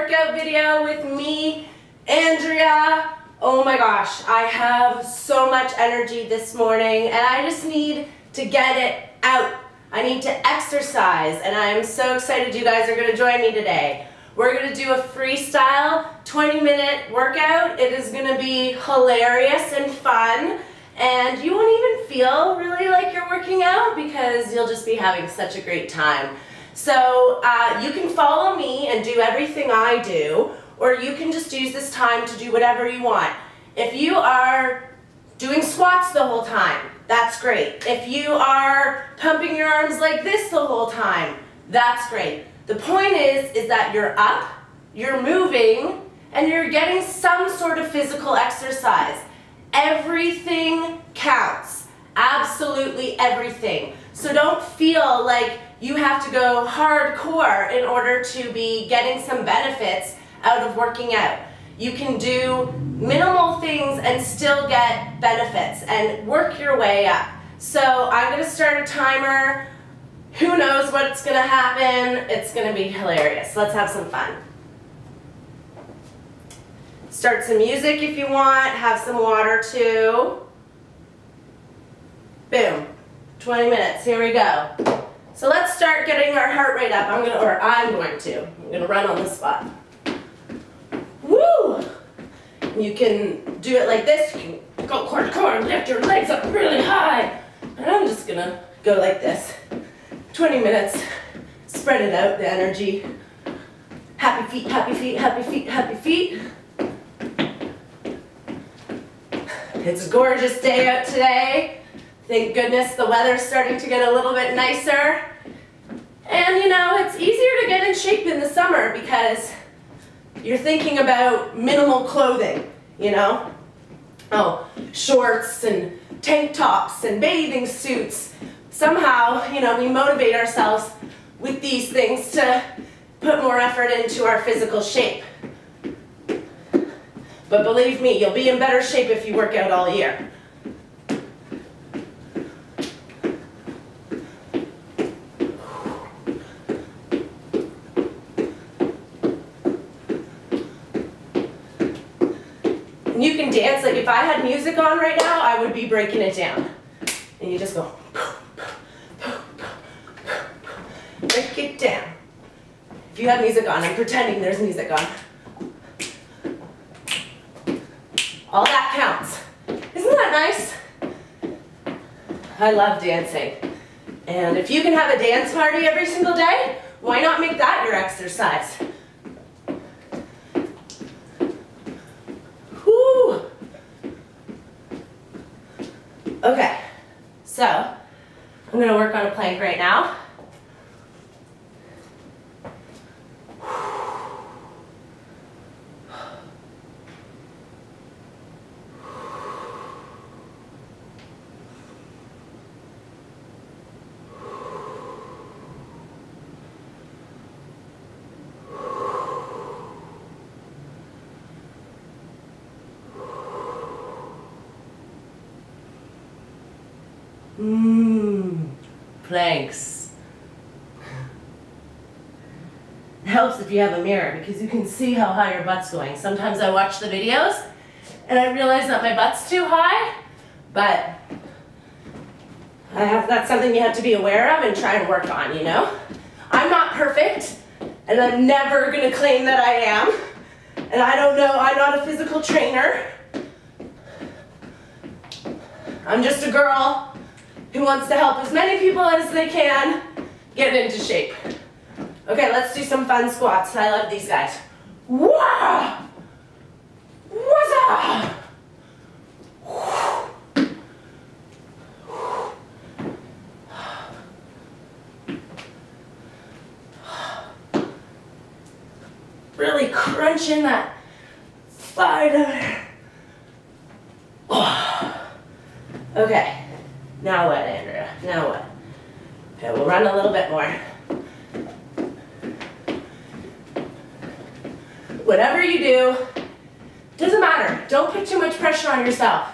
workout video with me, Andrea. Oh my gosh, I have so much energy this morning and I just need to get it out. I need to exercise and I'm so excited you guys are gonna join me today. We're gonna do a freestyle 20 minute workout. It is gonna be hilarious and fun and you won't even feel really like you're working out because you'll just be having such a great time. So uh, you can follow me and do everything I do, or you can just use this time to do whatever you want. If you are doing squats the whole time, that's great. If you are pumping your arms like this the whole time, that's great. The point is, is that you're up, you're moving, and you're getting some sort of physical exercise. Everything counts. Absolutely everything. So don't feel like you have to go hardcore in order to be getting some benefits out of working out. You can do minimal things and still get benefits and work your way up. So I'm going to start a timer. Who knows what's going to happen? It's going to be hilarious. Let's have some fun. Start some music if you want. Have some water too. Boom. 20 minutes. Here we go. So let's start getting our heart rate up. I'm gonna, or I'm going to. I'm gonna run on the spot. Woo! You can do it like this. You can go hardcore, lift your legs up really high. And I'm just gonna go like this. 20 minutes. Spread it out, the energy. Happy feet, happy feet, happy feet, happy feet. It's a gorgeous day out today. Thank goodness the weather's starting to get a little bit nicer. And you know, it's easier to get in shape in the summer because you're thinking about minimal clothing, you know? Oh, shorts and tank tops and bathing suits. Somehow, you know, we motivate ourselves with these things to put more effort into our physical shape. But believe me, you'll be in better shape if you work out all year. you can dance, like if I had music on right now, I would be breaking it down. And you just go, break it down. If you have music on, I'm pretending there's music on. All that counts. Isn't that nice? I love dancing. And if you can have a dance party every single day, why not make that your exercise? Okay, so I'm gonna work on a plank right now. Mmm, planks. It helps if you have a mirror because you can see how high your butt's going. Sometimes I watch the videos and I realize that my butt's too high, but I have, that's something you have to be aware of and try and work on, you know? I'm not perfect and I'm never gonna claim that I am. And I don't know, I'm not a physical trainer. I'm just a girl who wants to help as many people as they can get into shape. Okay, let's do some fun squats. I love these guys. Wah! What's up? Really crunching that there. Okay. Now what, Andrea? Now what? Okay, we'll run a little bit more. Whatever you do, doesn't matter. Don't put too much pressure on yourself.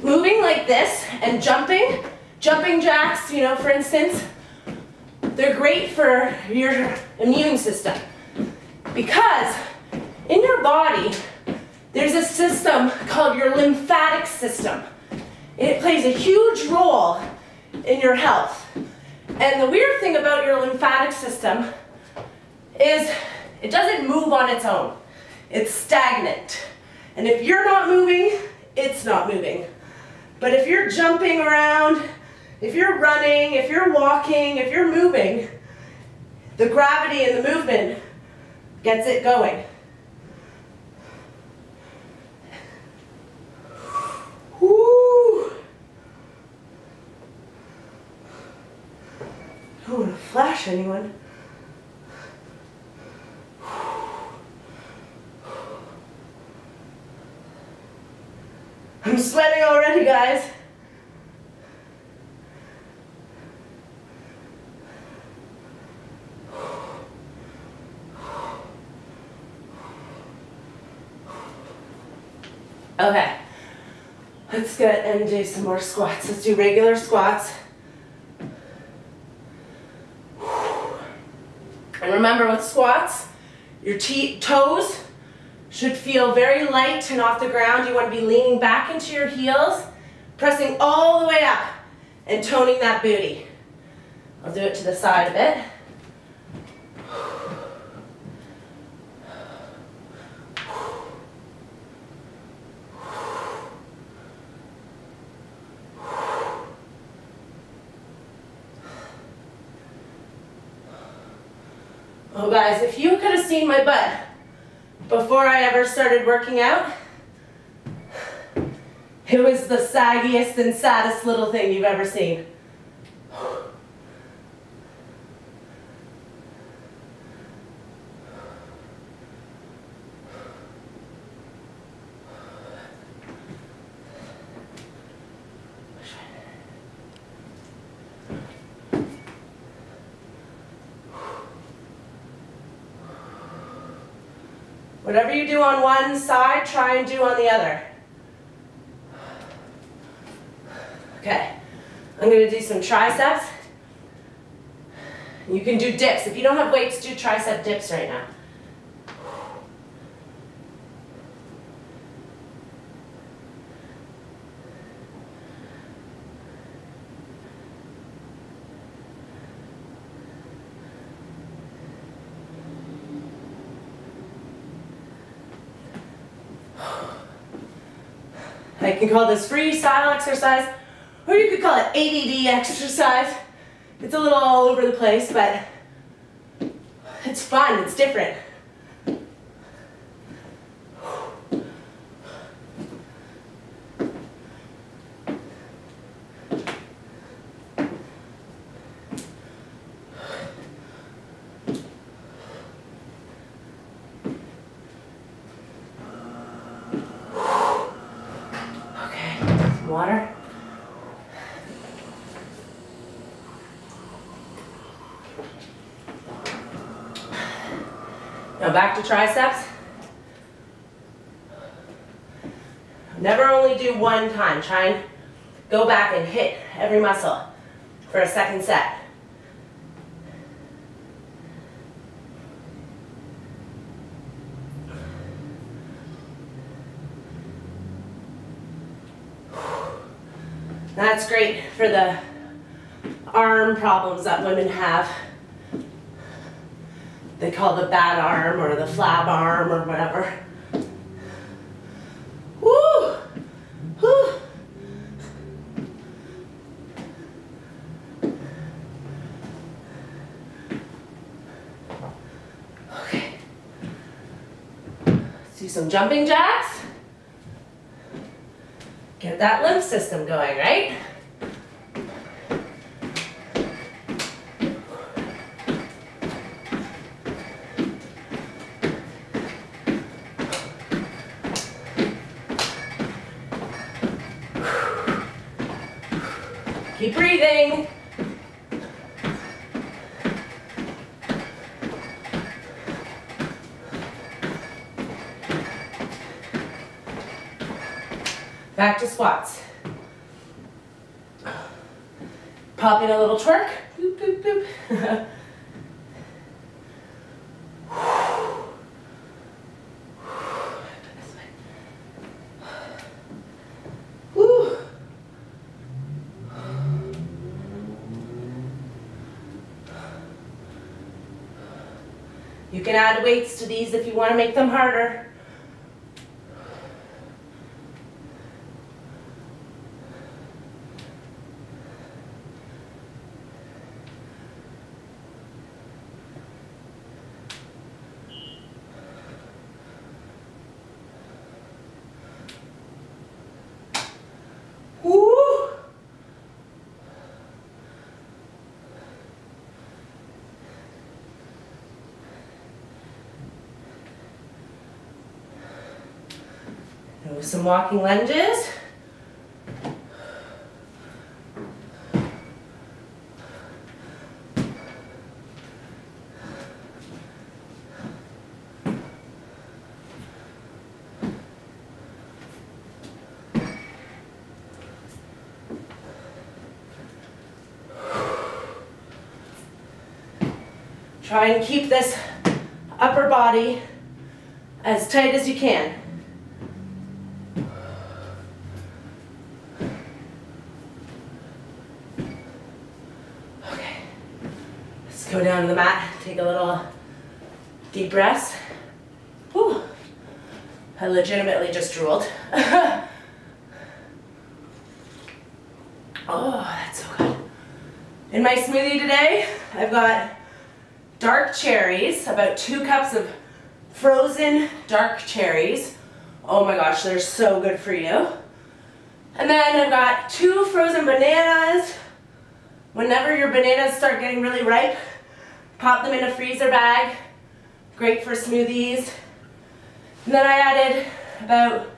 Moving like this and jumping, jumping jacks, you know, for instance, they're great for your immune system because in your body, there's a system called your lymphatic system. It plays a huge role in your health. And the weird thing about your lymphatic system is it doesn't move on its own. It's stagnant. And if you're not moving, it's not moving. But if you're jumping around, if you're running, if you're walking, if you're moving, the gravity and the movement gets it going. Woo! I don't want to flash anyone. I'm sweating already, guys. Okay, let's get and do some more squats. Let's do regular squats. With squats, your toes should feel very light and off the ground. You want to be leaning back into your heels, pressing all the way up and toning that booty. I'll do it to the side a bit. Oh guys, if you could have seen my butt before I ever started working out, it was the saggiest and saddest little thing you've ever seen. Whatever you do on one side, try and do on the other. Okay, I'm gonna do some triceps. You can do dips. If you don't have weights, do tricep dips right now. Can call this freestyle exercise, or you could call it ADD exercise. It's a little all over the place, but it's fun, it's different. Now back to triceps. Never only do time. Try and go back and hit every muscle for a second set. That's great for the arm problems that women have they call the bad arm or the flab arm or whatever. Woo! Woo! Okay. Let's do some jumping jacks. Get that lymph system going, right? Keep breathing. Back to squats. Pop in a little twerk. Boop, boop, boop. You can add weights to these if you want to make them harder. Woo! Do some walking lunges. Try and keep this upper body as tight as you can. Go down to the mat, take a little deep breath. Whew. I legitimately just drooled. oh, that's so good. In my smoothie today, I've got dark cherries, about two cups of frozen dark cherries. Oh my gosh, they're so good for you. And then I've got two frozen bananas. Whenever your bananas start getting really ripe, pop them in a freezer bag. Great for smoothies. And then I added about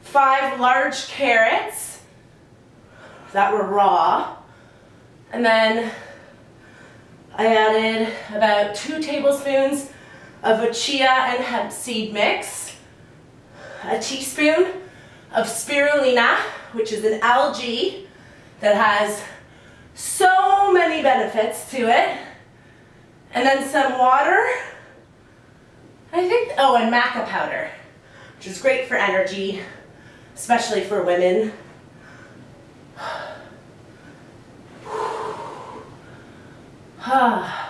five large carrots that were raw. And then I added about two tablespoons of a chia and hemp seed mix, a teaspoon of spirulina, which is an algae that has so many benefits to it, and then some water, I think, oh, and maca powder, which is great for energy, especially for women.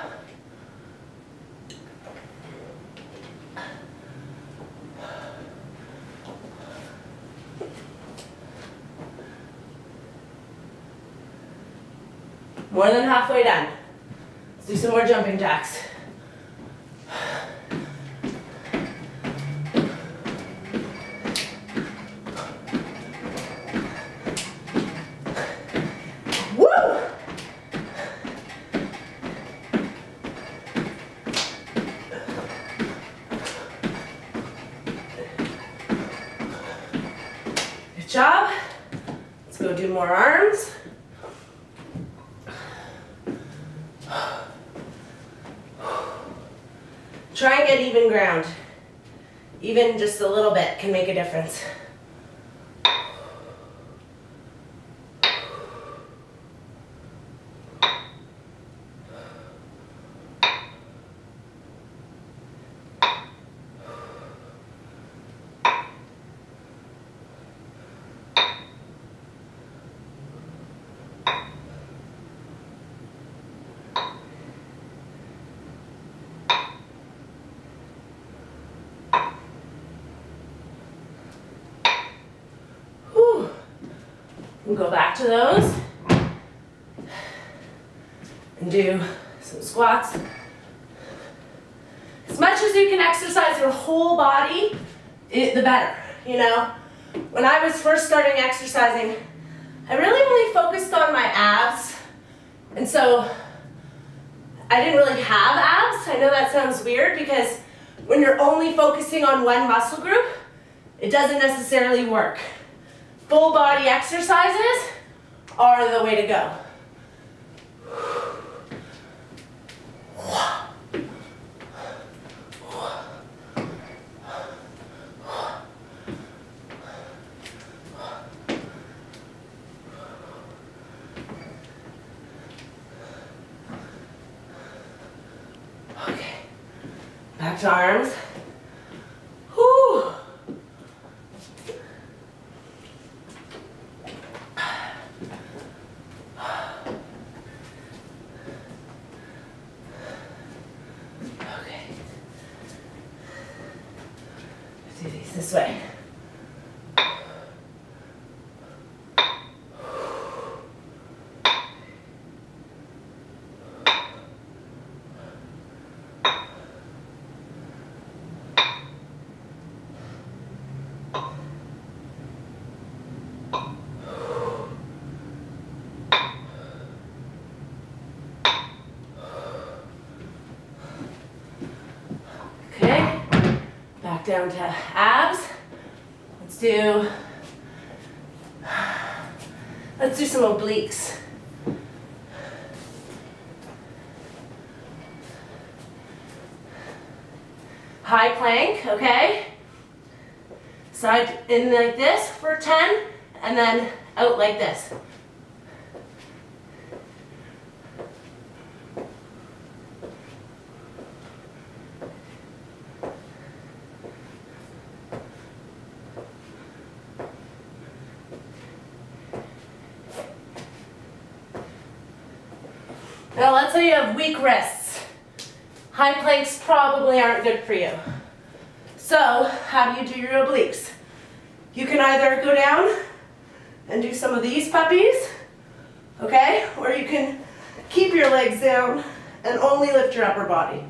More than halfway done. Do some more jumping jacks. Woo! Good job. Let's go do more arms. Try and get even ground. Even just a little bit can make a difference. Whew. Go back to those and do some squats. As much as you can exercise your whole body, it, the better, you know? When I was first starting exercising, I really only focused on my abs. And so I didn't really have abs. I know that sounds weird because when you're only focusing on one muscle group, it doesn't necessarily work full body exercises are the way to go. Okay, back to arms. Down to abs. Let's do, let's do some obliques. High plank, okay? Side in like this for 10, and then out like this. Now let's say you have weak wrists. High planks probably aren't good for you. So how do you do your obliques? You can either go down and do some of these puppies, okay? Or you can keep your legs down and only lift your upper body.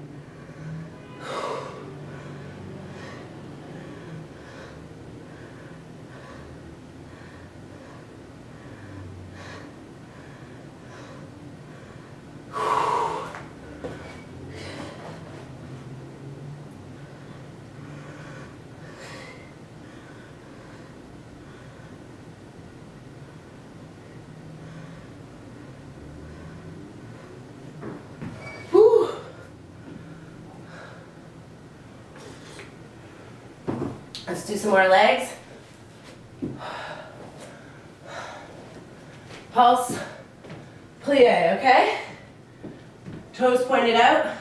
Let's do some more legs. Pulse, plie, okay? Toes pointed out.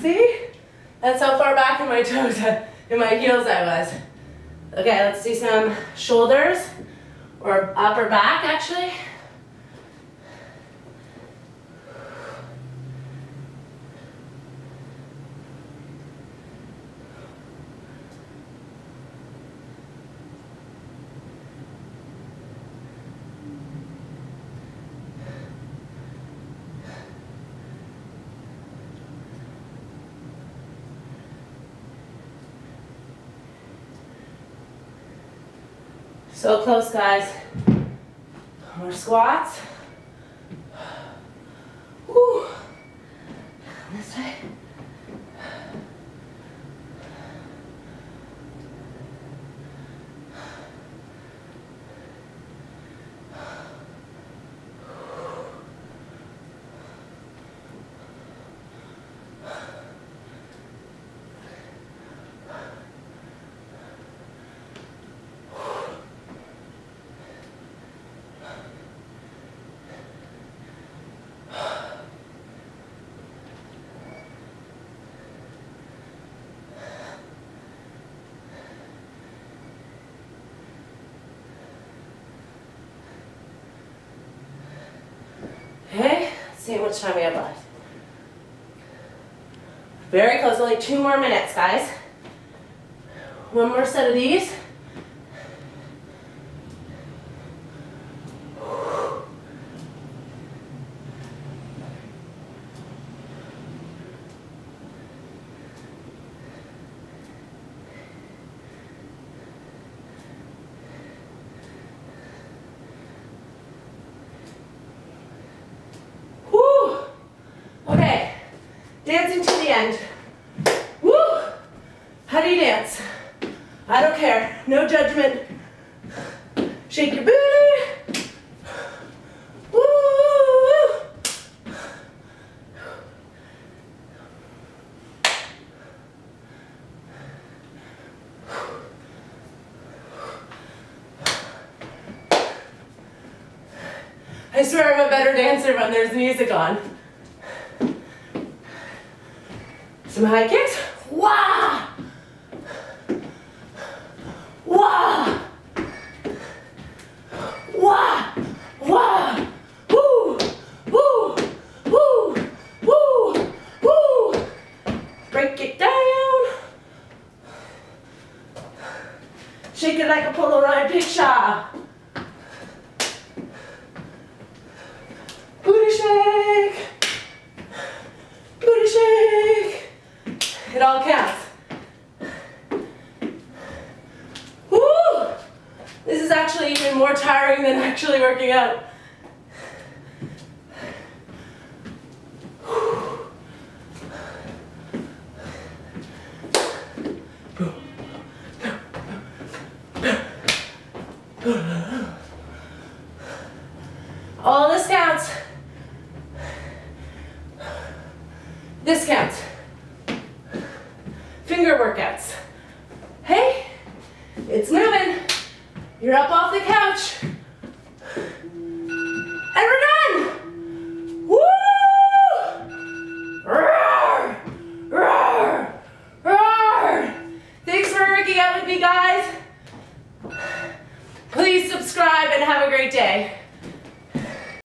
See? That's how far back in my toes, in my heels I was. Okay, let's do some shoulders or upper back actually. So close, guys. More squats. Whew. This way. Okay, let's see how much time we have left. Very close, only two more minutes, guys. One more set of these. Dancing to the end. Woo! How do you dance? I don't care. No judgment. Shake your booty. Woo! I swear I'm a better dancer when there's music on. Some high kicks.